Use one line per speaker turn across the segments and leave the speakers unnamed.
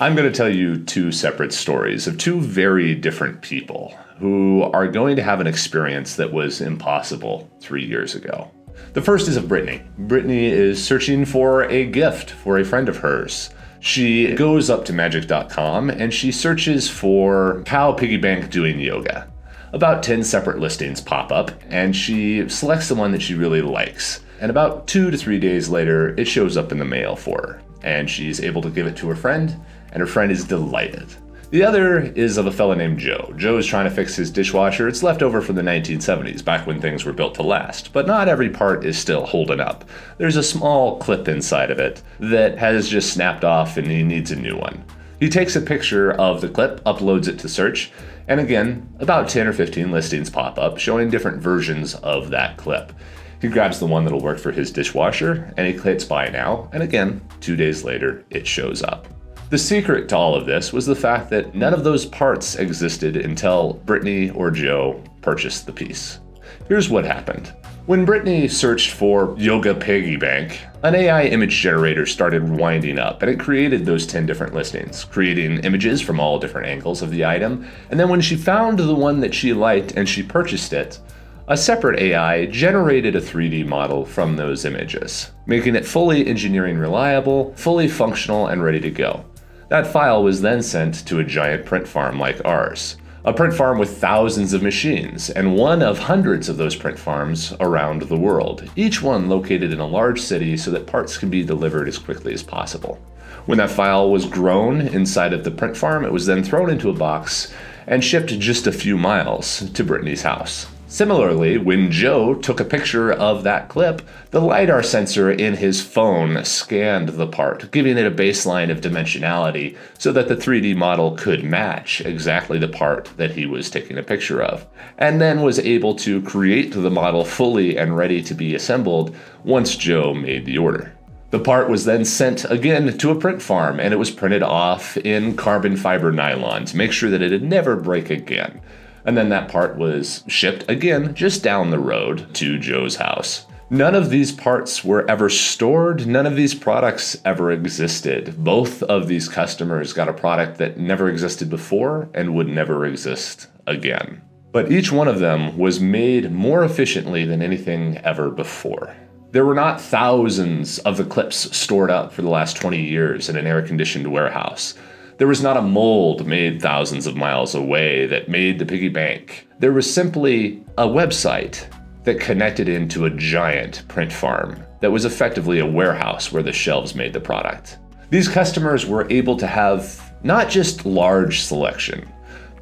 I'm going to tell you two separate stories of two very different people who are going to have an experience that was impossible three years ago. The first is of Brittany. Brittany is searching for a gift for a friend of hers. She goes up to magic.com and she searches for cow piggy bank doing yoga. About 10 separate listings pop up, and she selects the one that she really likes. And about two to three days later, it shows up in the mail for her, and she's able to give it to her friend, and her friend is delighted. The other is of a fella named Joe. Joe is trying to fix his dishwasher. It's left over from the 1970s, back when things were built to last, but not every part is still holding up. There's a small clip inside of it that has just snapped off and he needs a new one. He takes a picture of the clip, uploads it to search, and again, about 10 or 15 listings pop up showing different versions of that clip. He grabs the one that'll work for his dishwasher and he clicks buy now, and again, two days later, it shows up. The secret to all of this was the fact that none of those parts existed until Brittany or Joe purchased the piece. Here's what happened. When Brittany searched for Yoga Piggy Bank, an AI image generator started winding up and it created those 10 different listings, creating images from all different angles of the item. And then when she found the one that she liked and she purchased it, a separate AI generated a 3D model from those images, making it fully engineering reliable, fully functional, and ready to go. That file was then sent to a giant print farm like ours. A print farm with thousands of machines, and one of hundreds of those print farms around the world, each one located in a large city so that parts can be delivered as quickly as possible. When that file was grown inside of the print farm, it was then thrown into a box and shipped just a few miles to Brittany's house. Similarly, when Joe took a picture of that clip, the LiDAR sensor in his phone scanned the part, giving it a baseline of dimensionality so that the 3D model could match exactly the part that he was taking a picture of, and then was able to create the model fully and ready to be assembled once Joe made the order. The part was then sent again to a print farm and it was printed off in carbon fiber nylon to make sure that it would never break again. And then that part was shipped again just down the road to Joe's house. None of these parts were ever stored. None of these products ever existed. Both of these customers got a product that never existed before and would never exist again. But each one of them was made more efficiently than anything ever before. There were not thousands of the clips stored up for the last 20 years in an air conditioned warehouse. There was not a mold made thousands of miles away that made the piggy bank. There was simply a website that connected into a giant print farm that was effectively a warehouse where the shelves made the product. These customers were able to have not just large selection,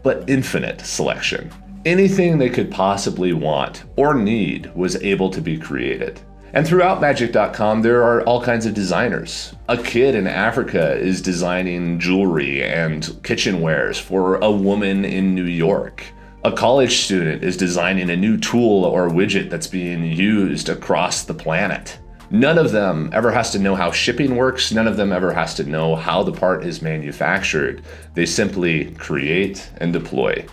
but infinite selection. Anything they could possibly want or need was able to be created. And throughout Magic.com, there are all kinds of designers. A kid in Africa is designing jewelry and kitchenwares for a woman in New York. A college student is designing a new tool or widget that's being used across the planet. None of them ever has to know how shipping works. None of them ever has to know how the part is manufactured. They simply create and deploy.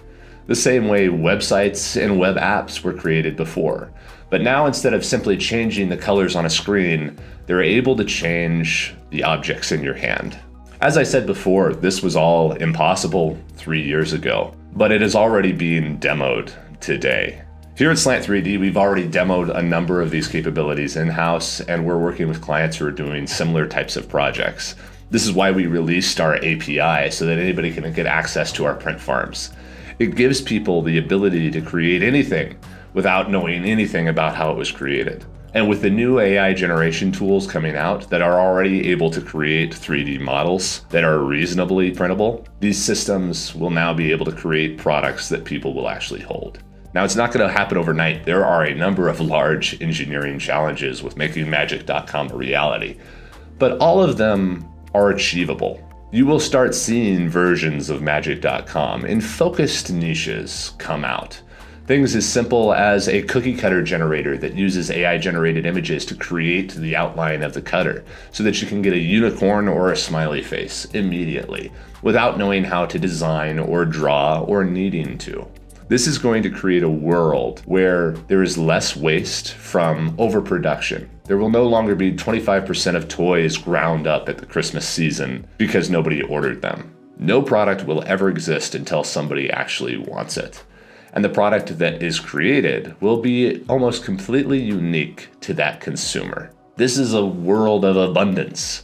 The same way websites and web apps were created before. But now instead of simply changing the colors on a screen, they're able to change the objects in your hand. As I said before, this was all impossible three years ago, but it is already being demoed today. Here at Slant 3D, we've already demoed a number of these capabilities in-house, and we're working with clients who are doing similar types of projects. This is why we released our API so that anybody can get access to our print farms. It gives people the ability to create anything without knowing anything about how it was created. And with the new AI generation tools coming out that are already able to create 3D models that are reasonably printable, these systems will now be able to create products that people will actually hold. Now, it's not going to happen overnight. There are a number of large engineering challenges with making Magic.com a reality, but all of them are achievable. You will start seeing versions of Magic.com in focused niches come out. Things as simple as a cookie cutter generator that uses AI generated images to create the outline of the cutter so that you can get a unicorn or a smiley face immediately without knowing how to design or draw or needing to. This is going to create a world where there is less waste from overproduction. There will no longer be 25% of toys ground up at the Christmas season because nobody ordered them. No product will ever exist until somebody actually wants it. And the product that is created will be almost completely unique to that consumer. This is a world of abundance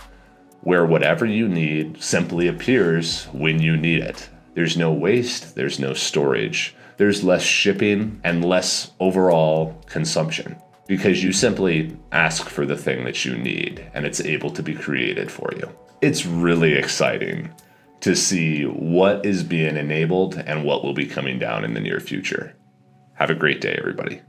where whatever you need simply appears when you need it. There's no waste, there's no storage there's less shipping and less overall consumption because you simply ask for the thing that you need and it's able to be created for you. It's really exciting to see what is being enabled and what will be coming down in the near future. Have a great day, everybody.